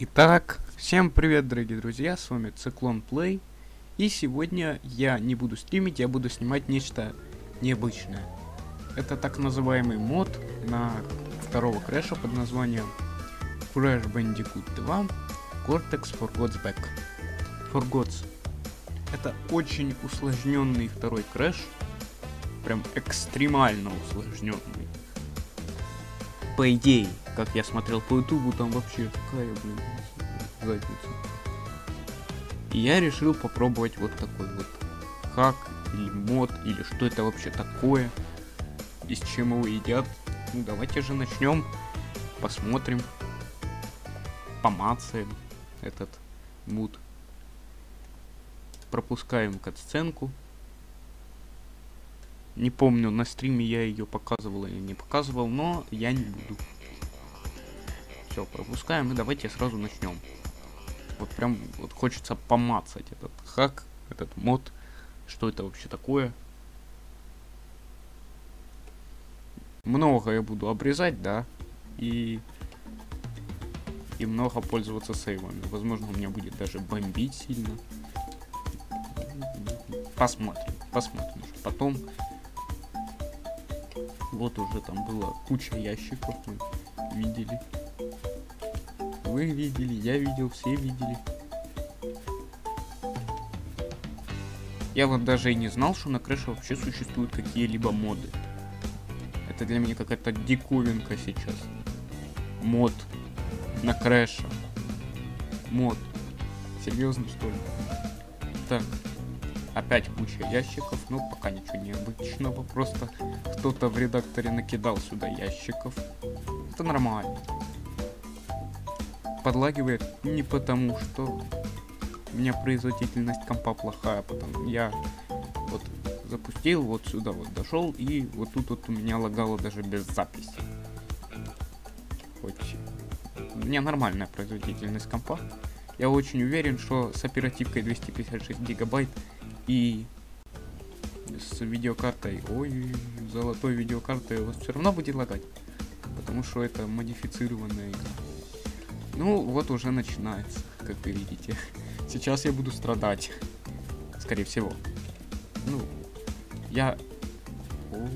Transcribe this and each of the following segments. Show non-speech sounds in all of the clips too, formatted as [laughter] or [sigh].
Итак, всем привет, дорогие друзья, с вами Cyclone Play. И сегодня я не буду стримить, я буду снимать нечто необычное. Это так называемый мод на второго крэша под названием Crash Bandicoot 2 Cortex Forgots Back. Forgots. Это очень усложненный второй крэш. Прям экстремально усложненный. По идее, как я смотрел по ютубу, там вообще такая, блин, задница. И я решил попробовать вот такой вот хак или мод, или что это вообще такое, из чем его едят. Ну давайте же начнем, посмотрим, помацаем этот муд. Пропускаем катсценку. Не помню, на стриме я ее показывал или не показывал, но я не буду. Все, пропускаем и давайте сразу начнем. Вот прям вот хочется помацать этот хак, этот мод. Что это вообще такое? Много я буду обрезать, да. И и много пользоваться сейвами. Возможно, у меня будет даже бомбить сильно. Посмотрим, посмотрим. Потом вот уже там было куча ящиков, мы видели. Вы видели, я видел, все видели. Я вот даже и не знал, что на крыше вообще существуют какие-либо моды. Это для меня какая-то диковинка сейчас. Мод на крэша. Мод. Серьезно, что ли? Так. Опять куча ящиков, но пока ничего необычного. Просто кто-то в редакторе накидал сюда ящиков. Это нормально. Подлагивает не потому, что у меня производительность компа плохая, потому я вот запустил, вот сюда вот дошел, и вот тут вот у меня лагало даже без записи. Хоть у меня нормальная производительность компа. Я очень уверен, что с оперативкой 256 гигабайт и с видеокартой, ой, золотой видеокартой у вас все равно будет лагать, потому что это модифицированная игра. Ну, вот уже начинается, как вы видите. Сейчас я буду страдать, скорее всего. Ну, я... О,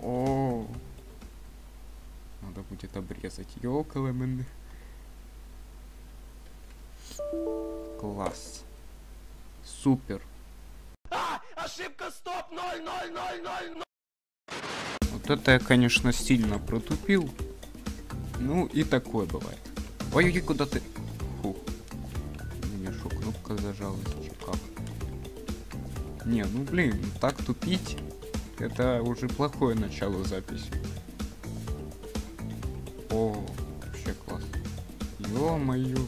О, надо будет обрезать. Ёкало Класс. Супер. А! Ошибка, стоп! 0, 0, 0, 0, 0! Вот это я, конечно, сильно протупил. Ну, и такое бывает. Ой-ой, куда ты? Фу. Меня шо, кнопка зажалась, как? Не, ну блин, так тупить, это уже плохое начало записи. О, вообще класс. Ё-моё,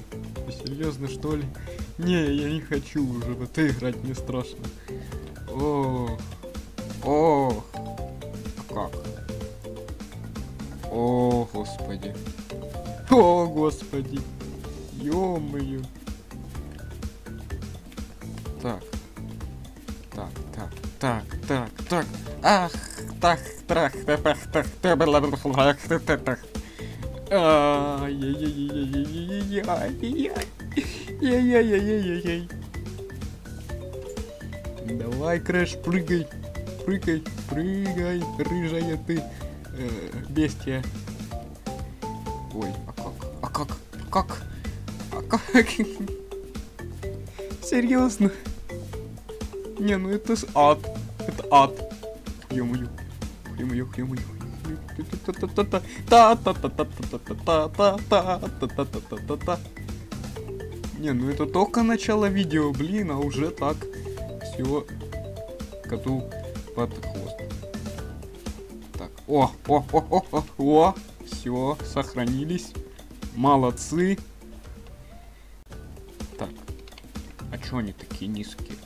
ты серьезно что ли? Не, я не хочу уже в это играть, мне страшно. О, о, господи. О, господи. Ё-моё. Так. Так, так, так, так, так. Ах, так, так, так, так, так, так, так, так, так, так. Ай-яй-яй-яй-яй-яй-яй-яй-яй-яй. Давай, Крэш, прыгай, прыгай, прыгай, рыжая ты, э, бестия боль. А как? А как? Как? А как? [laughs] Серьезно? Не, ну это с ад. Это ад. Ё-моё. Ё-моё, ё-моё. Не, ну это только начало видео, блин, а уже так всего коту под хвост. Так, о, о, о, о, о, о, все, сохранились. Молодцы. Так, а чё они такие низкие?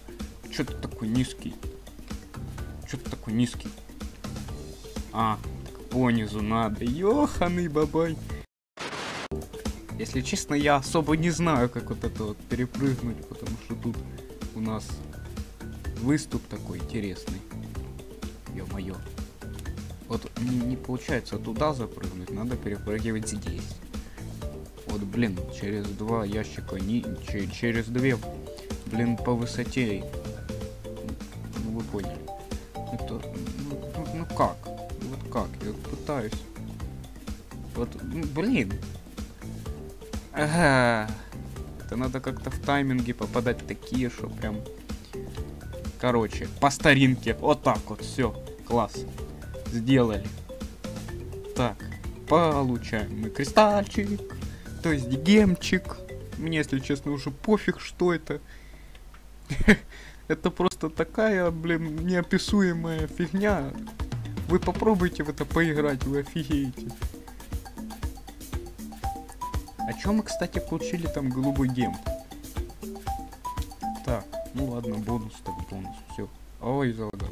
Чё ты такой низкий? Чё ты такой низкий? А, так понизу надо. Ёханый бабай. Если честно, я особо не знаю, как вот это вот перепрыгнуть, потому что тут у нас выступ такой интересный. Ё-моё. Вот не, не получается туда запрыгнуть, надо перепрыгивать здесь. Вот блин, через два ящика, не, че- через две, блин, по высоте. Ну, вы поняли. Это, ну, ну- ну как? Вот как? Я пытаюсь. Вот, ну, блин. Ага. Это надо как-то в тайминге попадать такие, что прям... Короче, по старинке. Вот так вот, все. Класс. Сделали. Так, получаем мы кристальчик. То есть гемчик. Мне, если честно, уже пофиг, что это. [laughs] Это просто такая, блин, неописуемая фигня. Вы попробуйте в это поиграть, вы офигеете. А чё мы, кстати, получили там голубой гем? Так, ну ладно, бонус так бонус, все. Ой, залагал.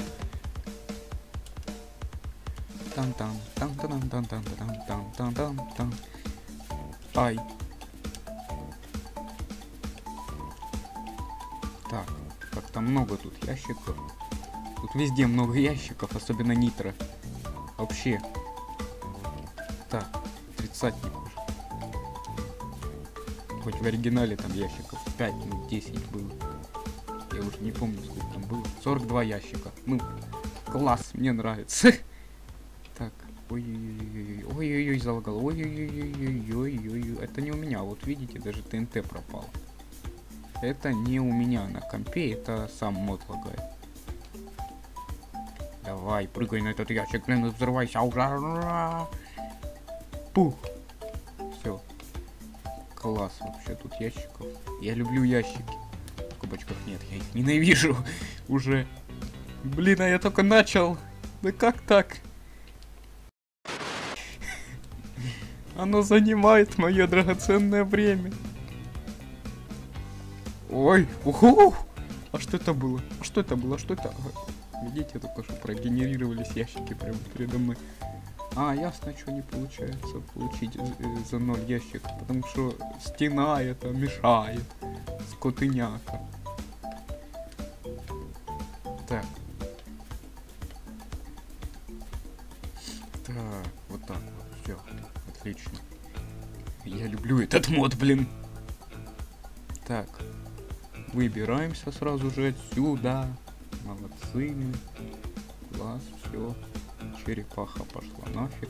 Там там там там там там там там там там Ай. Так, как-то много тут ящиков. Тут везде много ящиков, особенно нитро. Вообще. Так, тридцатник уже. Хоть в оригинале там ящиков 5, ну 10 было. Я уже не помню, сколько там было. 42 ящика. Ну, класс, мне нравится. Ой-ой-ой, залагал. Ой-ой-ой-ой-ой-ой. Это не у меня, вот видите, даже ТНТ пропало. Это не у меня на компе, это сам мод лагает. Давай, прыгай на этот ящик, блин, взрывайся. Пух. Все. Класс вообще тут ящиков. Я люблю ящики. Кубочков нет, я их ненавижу уже. Блин, а я только начал. Да как так? Оно занимает мое драгоценное время. Ой, уху! А что это было? А что это было? А что это? Ага. Видите, только что прогенерировались ящики прямо передо мной. А, ясно, что не получается получить э, за ноль ящик, потому что стена это мешает. Скотыняка. Так, люблю этот мод, блин. Так, выбираемся сразу же отсюда. Молодцы. Класс, все. Черепаха пошла нафиг.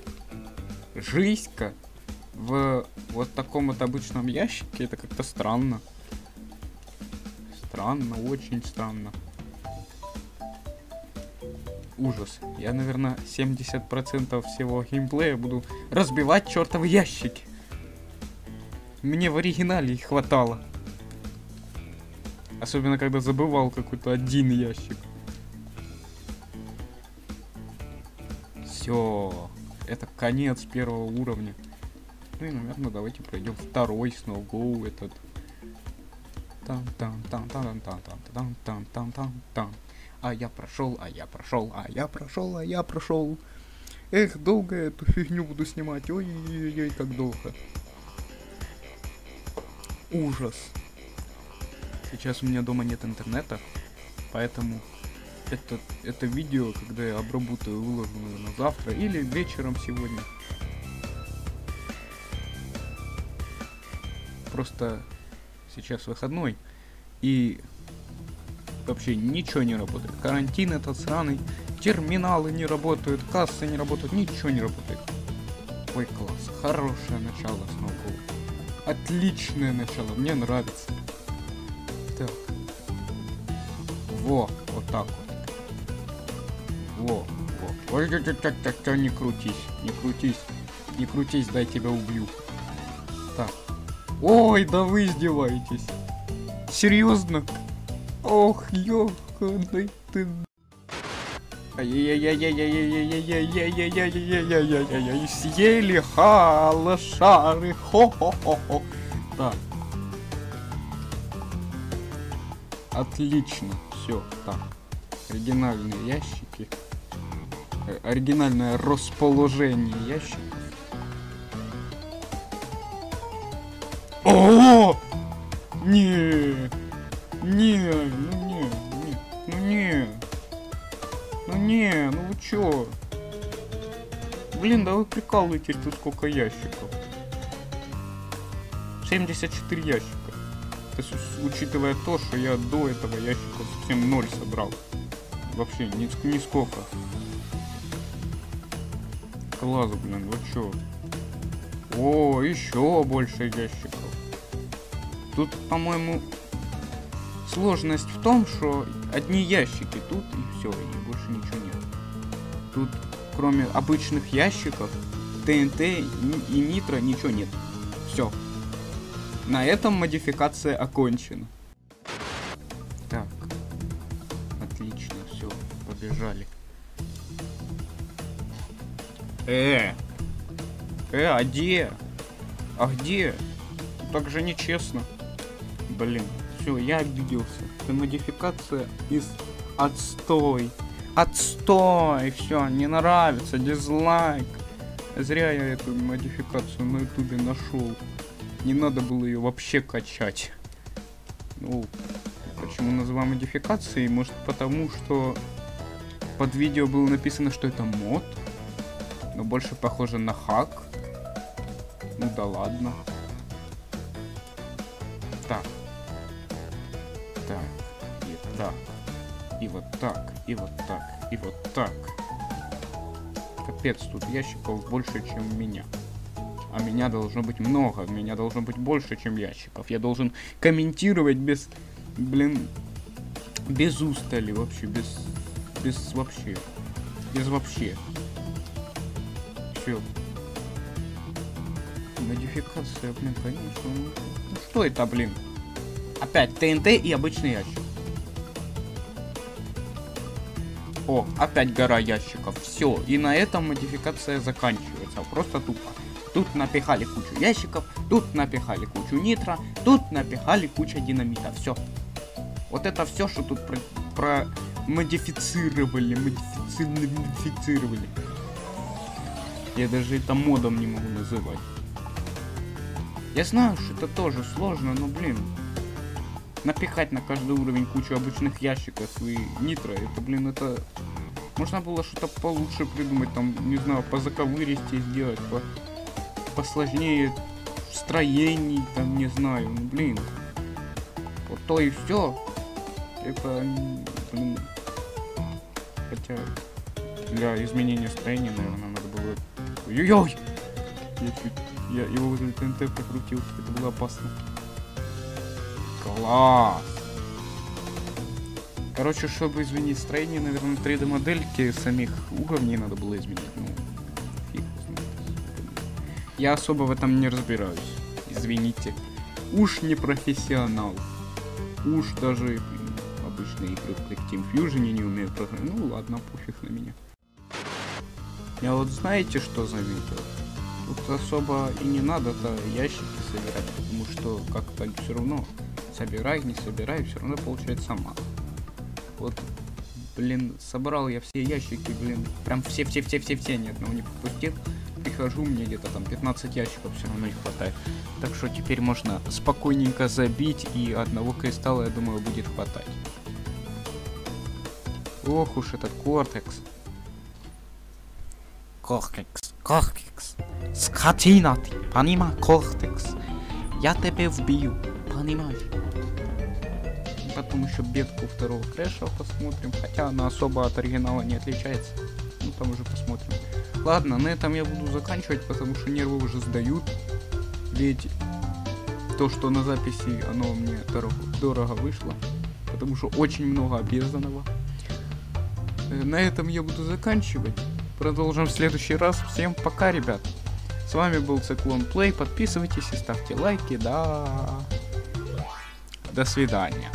Жизнька в вот таком вот обычном ящике, это как-то странно. Странно, очень странно. Ужас. Я, наверное, 70% всего геймплея буду разбивать чертовы ящики. Мне в оригинале их хватало. Особенно, когда забывал какой-то один ящик. Все. Это конец первого уровня. Ну и, наверное, давайте пройдем второй Go этот. там там там там там там там там там там там А я прошел, а я прошел, а я прошел, а я прошел. Эх, долго эту фигню буду снимать. Ой-ой-ой, как долго. Ужас. Сейчас у меня дома нет интернета, поэтому это, это видео, когда я обработаю, выложу на завтра или вечером сегодня. Просто сейчас выходной и вообще ничего не работает. Карантин этот сраный, терминалы не работают, кассы не работают, ничего не работает. Ой, класс, хорошее начало Snowball. Отличное начало, мне нравится. Так. Во, вот так вот. Во, во. Ой, так, так, так, так, не крутись, не крутись. Не крутись, дай тебя убью. Так. Ой, да вы издеваетесь. Серьезно? Ох, ёханый ты. Съели халашары, хо-хо-хо-хо. Так. Отлично, все, так. Оригинальные ящики. Оригинальное расположение ящиков. О! Не! Не! Ну не! не. Ну не! Ну не, ну вы чё? Блин, да вы прикалываетесь, тут сколько ящиков. 74 ящика. То есть, учитывая то, что я до этого ящика совсем ноль собрал. Вообще, ни, нисколько. Класс, блин, вот чё. О, еще больше ящиков. Тут, по-моему, сложность в том, что одни ящики тут и все, и больше ничего нет. Тут, кроме обычных ящиков, ТНТ и Нитро ничего нет. Все. На этом модификация окончена. Так. Отлично, все, побежали. Э! Э, а где? А где? Так же нечестно. Блин, все, я обиделся. Это модификация из отстой. Отстой! Все, не нравится, дизлайк. Зря я эту модификацию на ютубе нашел. Не надо было ее вообще качать. Ну, почему называю модификацией? Может потому, что под видео было написано, что это мод, но больше похоже на хак. Ну да ладно. Так. И так. И вот так. И вот так. И вот так. Капец, тут ящиков больше, чем у меня. А меня должно быть много. Меня должно быть больше, чем ящиков. Я должен комментировать без... Блин... Без устали вообще. Без... Без вообще. Без вообще. Все. Модификация, блин, конечно. Ну, что это, блин? Опять ТНТ и обычный ящик. О, опять гора ящиков. Все. И на этом модификация заканчивается. Просто тупо. Тут напихали кучу ящиков, тут напихали кучу нитро, тут напихали кучу динамита. Все. Вот это все, что тут про, про модифицировали, модифицировали, модифицировали. Я даже это модом не могу называть. Я знаю, что это тоже сложно, но, блин, напихать на каждый уровень кучу обычных ящиков и нитро, это, блин, это... Можно было что-то получше придумать, там, не знаю, по заковыристе сделать, по... посложнее строений, там, не знаю, ну, блин. Вот то и все. Это, блин... Хотя, для изменения строения, наверное, надо было... Ой-ой-ой! Я чуть... Я его возле ТНТ прокрутил, это было опасно. Класс! Короче, чтобы изменить строение, наверное, 3D модельки самих уровней надо было изменить. Ну, фиг Я особо в этом не разбираюсь. Извините. Уж не профессионал. Уж даже обычные игры в Team Fusion не умеют программировать. Ну ладно, пофиг на меня. Я вот знаете, что заметил? Тут особо и не надо-то ящики собирать, потому что как-то все равно собирай, не собирай, все равно получается сама. Вот, блин, собрал я все ящики, блин, прям все-все-все-все-все, ни одного не пропустил. Прихожу, мне где-то там 15 ящиков все равно не хватает. Так что теперь можно спокойненько забить, и одного кристалла, я думаю, будет хватать. Ох уж этот кортекс. Кортекс, кортекс. Скотина ты, понима, кортекс. Я тебя вбью, понимаешь? Потом еще бедку второго крэша посмотрим. Хотя она особо от оригинала не отличается. Ну там уже посмотрим. Ладно, на этом я буду заканчивать, потому что нервы уже сдают. Ведь то, что на записи, оно мне дорого, дорого вышло. Потому что очень много обрезанного. Э, на этом я буду заканчивать. Продолжим в следующий раз. Всем пока, ребят. С вами был Циклон Плей. Подписывайтесь и ставьте лайки. Да. До свидания.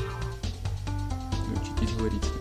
Учитесь говорить.